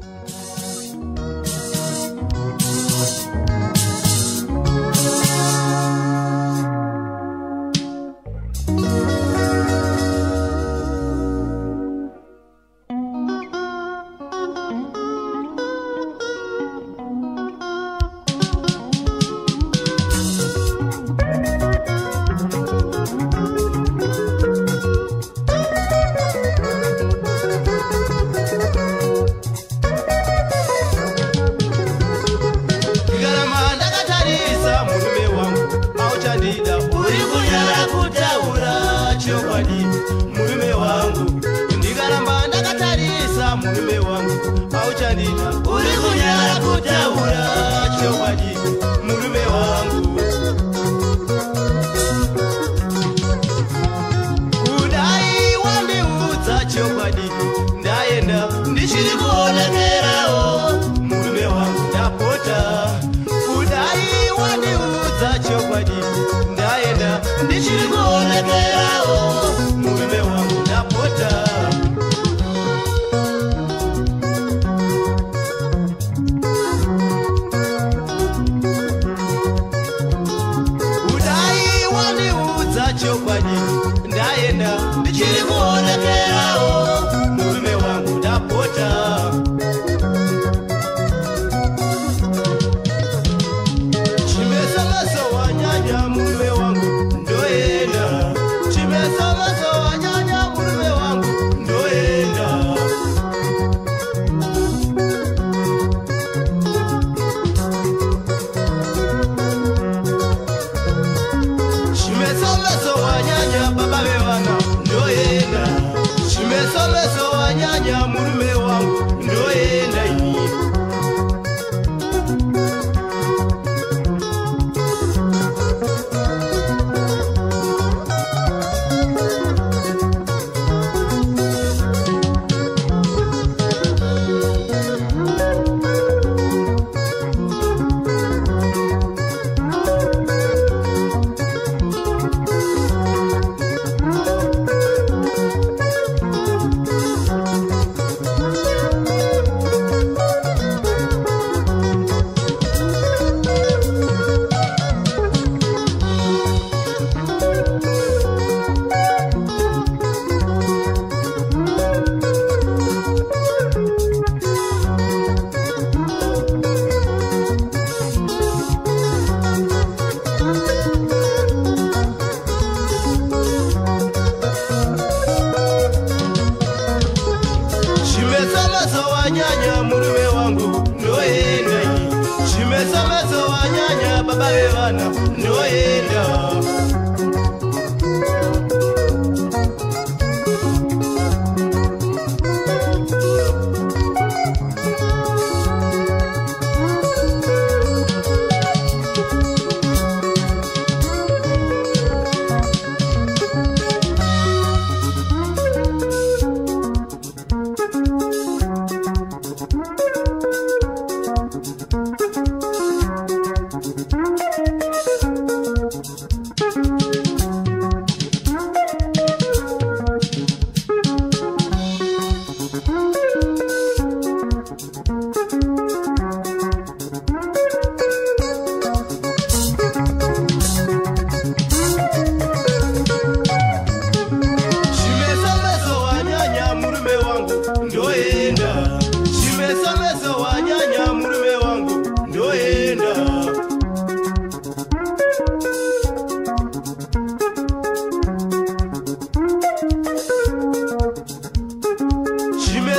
Thank you. zawadi murume wangu ndikaramba ndakatarisa murume wangu auchandita uri kunyara kutaura chokwadi murume wangu kudai wandiudza chokwadi ndaenda ndichiri kuonekerawo murume wangu ndapota kudai wandiudza chokwadi ndaenda ndichiri kuonekera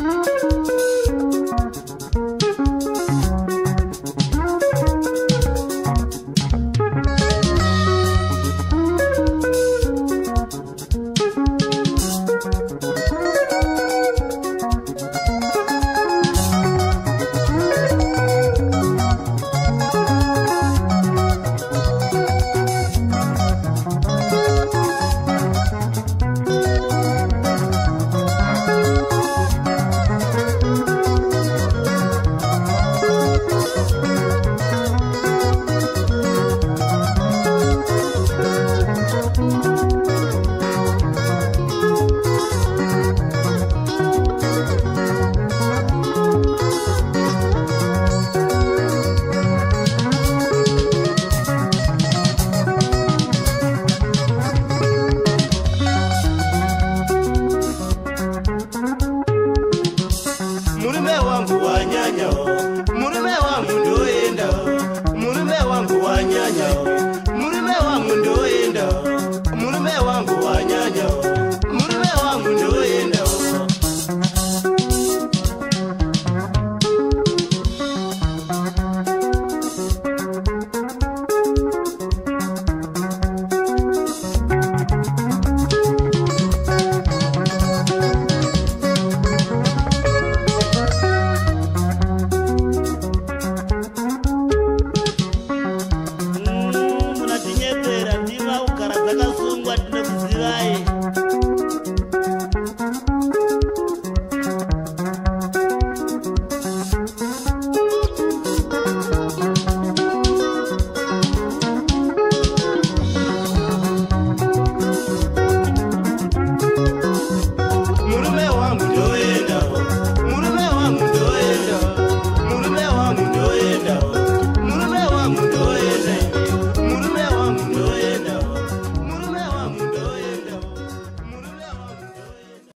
Música